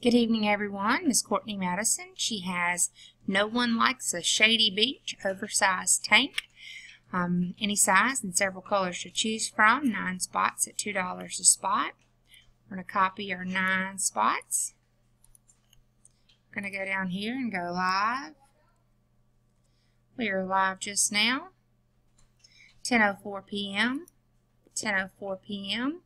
Good evening, everyone. Miss Courtney Madison. She has No One Likes a Shady Beach oversized tank. Um, any size and several colors to choose from. Nine spots at $2 a spot. We're going to copy our nine spots. We're going to go down here and go live. We are live just now. 10.04 p.m. 10.04 p.m.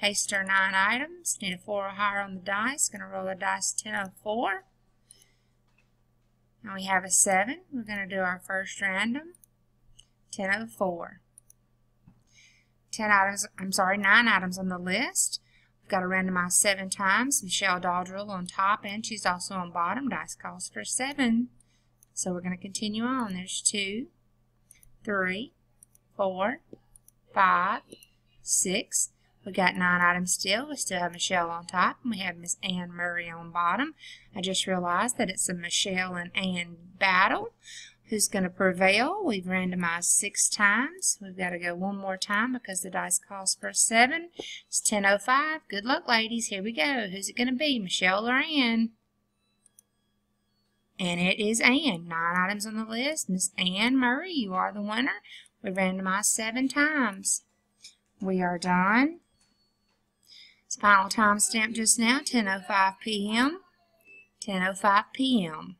Paste our nine items. Need a four or higher on the dice. Going to roll the dice 10 on four. And we have a seven. We're going to do our first random. 1004. 10 items, I'm sorry, nine items on the list. We've got to randomize seven times. Michelle Dodrill on top and she's also on bottom. Dice calls for seven. So we're going to continue on. There's two, three, four, five, six, we got nine items still. We still have Michelle on top, and we have Miss Ann Murray on bottom. I just realized that it's a Michelle and Ann battle. Who's going to prevail? We've randomized six times. We've got to go one more time because the dice calls for seven. It's 10.05. Good luck, ladies. Here we go. Who's it going to be, Michelle or Ann? And it is Ann. Nine items on the list. Miss Ann Murray, you are the winner. We randomized seven times. We are done. Final timestamp just now, 10.05 p.m. 10.05 p.m.